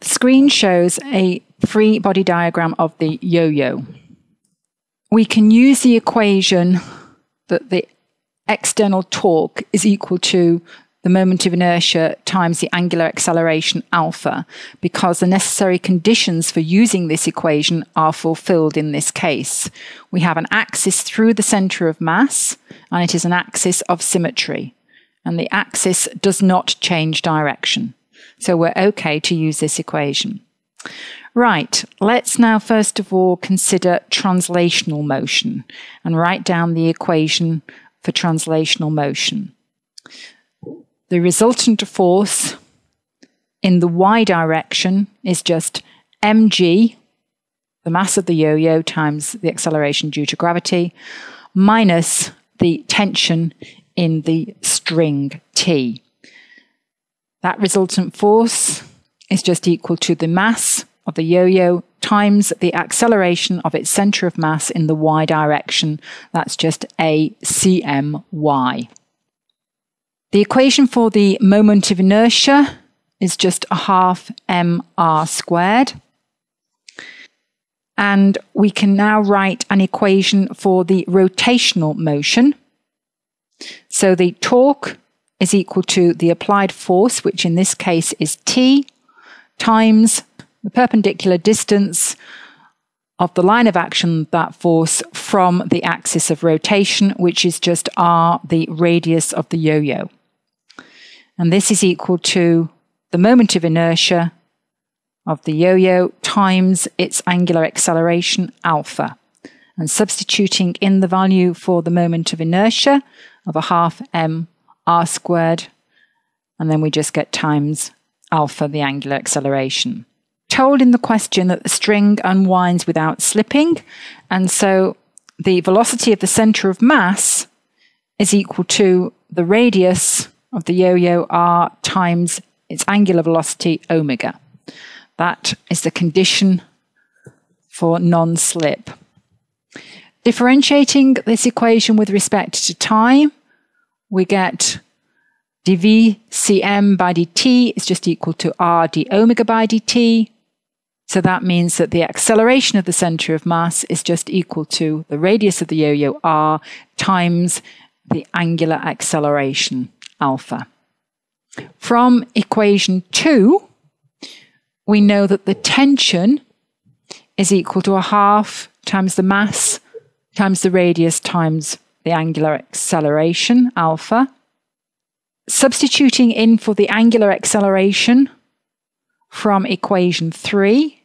The screen shows a free body diagram of the yo-yo. We can use the equation that the external torque is equal to the moment of inertia times the angular acceleration alpha, because the necessary conditions for using this equation are fulfilled in this case. We have an axis through the center of mass, and it is an axis of symmetry, and the axis does not change direction. So we're okay to use this equation. Right, let's now first of all consider translational motion and write down the equation for translational motion. The resultant force in the y direction is just mg, the mass of the yo-yo, times the acceleration due to gravity, minus the tension in the string T. That resultant force is just equal to the mass of the yo-yo times the acceleration of its center of mass in the y direction. That's just a. The equation for the moment of inertia is just a half mr squared. And we can now write an equation for the rotational motion. So the torque is equal to the applied force, which in this case is T, times the perpendicular distance of the line of action, that force, from the axis of rotation, which is just r, the radius of the yo-yo. And this is equal to the moment of inertia of the yo-yo times its angular acceleration, alpha. And substituting in the value for the moment of inertia of a half m r squared, and then we just get times alpha, the angular acceleration told in the question that the string unwinds without slipping, and so the velocity of the center of mass is equal to the radius of the yo-yo r times its angular velocity omega. That is the condition for non-slip. Differentiating this equation with respect to time, we get dv cm by dt is just equal to r d omega by dt. So that means that the acceleration of the center of mass is just equal to the radius of the yo-yo r times the angular acceleration alpha. From equation 2, we know that the tension is equal to a half times the mass times the radius times the angular acceleration alpha. Substituting in for the angular acceleration from equation 3,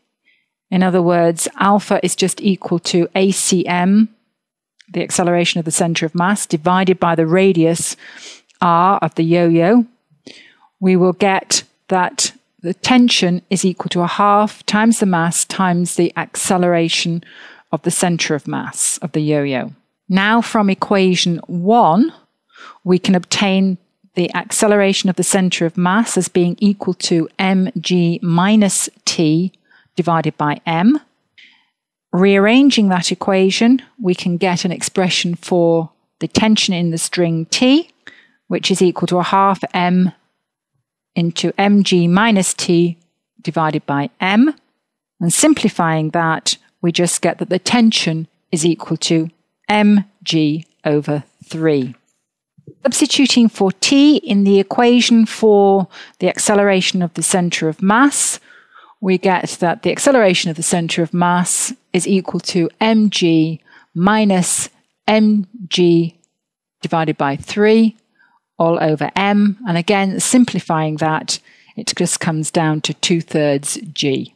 in other words, alpha is just equal to ACM, the acceleration of the center of mass, divided by the radius r of the yo-yo. We will get that the tension is equal to a half times the mass times the acceleration of the center of mass of the yo-yo. Now from equation 1, we can obtain the acceleration of the center of mass as being equal to mg minus t divided by m. Rearranging that equation, we can get an expression for the tension in the string T, which is equal to a half m into mg minus t divided by m. And simplifying that, we just get that the tension is equal to mg over 3. Substituting for t in the equation for the acceleration of the center of mass, we get that the acceleration of the center of mass is equal to mg minus mg divided by 3 all over m. And again, simplifying that, it just comes down to 2 thirds g.